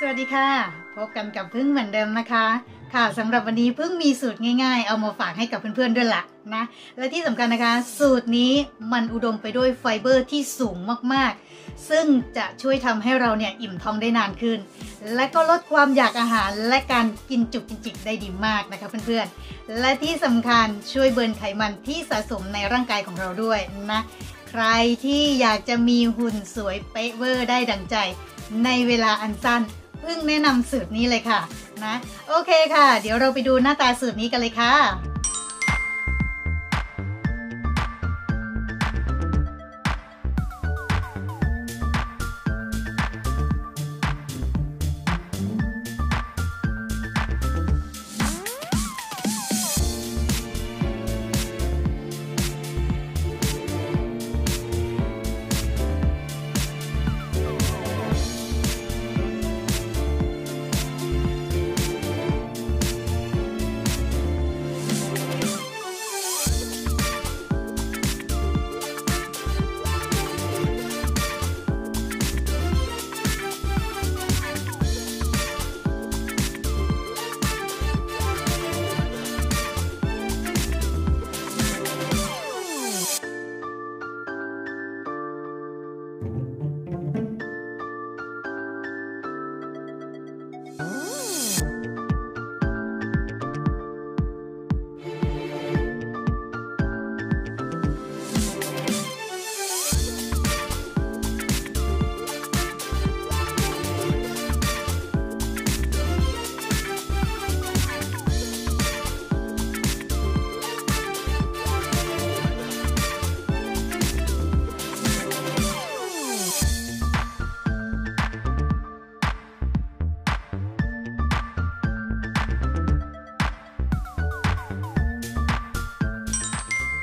สวัสดีค่ะ พบกันกับพึ่งเหมือนเดิมนะคะ ค่ะสำหรับวันนี้พึ่งมีสูตรง่ายๆ เอามาฝากให้กับเพื่อนๆด้วยละนะ และที่สำคัญนะคะ สูตรนี้มันอุดมไปด้วยไฟเบอร์ที่สูงมากๆ ซึ่งจะช่วยทำให้เราเนี่ยอิ่มท้องได้นานขึ้น และก็ลดความอยากอาหารและการกินจุกกินจิกได้ดีมากนะคะเพื่อนๆ และที่สำคัญช่วย burn ไขมันที่สะสมในร่างกายของเราด้วยนะ ใครที่อยากจะมีหุ่นสวยเป๊ะเวอร์ได้ดังใจ ในเวลาอันสั้น พึ่งแนะนำสูตรนี้เลยค่ะนะ โอเคค่ะ เดี๋ยวเราไปดูหน้าตาสูตรนี้กันเลยค่ะ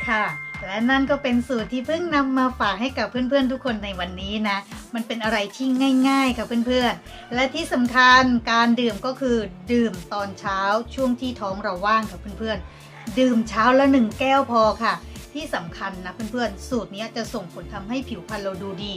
ค่ะ และนั่นก็เป็นสูตรที่เพิ่งนำมาฝากให้กับเพื่อนๆทุกคนในวันนี้นะ มันเป็นอะไรที่ง่ายๆกับเพื่อนๆ และที่สำคัญการดื่มก็คือดื่มตอนเช้าช่วงที่ท้องเราว่างกับเพื่อนๆ ดื่มเช้าละหนึ่งแก้วพอค่ะ ที่สำคัญนะเพื่อนๆ สูตรนี้จะส่งผลทำให้ผิวพรรณเราดูดี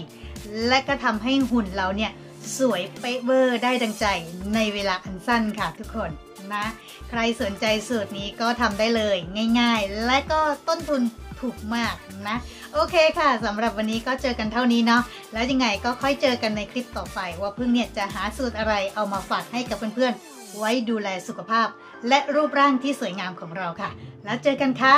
และก็ทำให้หุ่นเราเนี่ยสวยเป๊ะเวอร์ได้ดังใจในเวลาอันสั้นค่ะทุกคน นะ ใครสนใจสูตรนี้ก็ทำได้เลยง่ายๆ และก็ต้นทุนถูกมากนะ โอเคค่ะสำหรับวันนี้ก็เจอกันเท่านี้เนาะแล้วยังไงก็ค่อยเจอกันในคลิปต่อไป ว่าพึ่งเนี่ยจะหาสูตรอะไรเอามาฝากให้กับเพื่อนๆ ไว้ดูแลสุขภาพ และรูปร่างที่สวยงามของเราค่ะ แล้วเจอกันค่ะ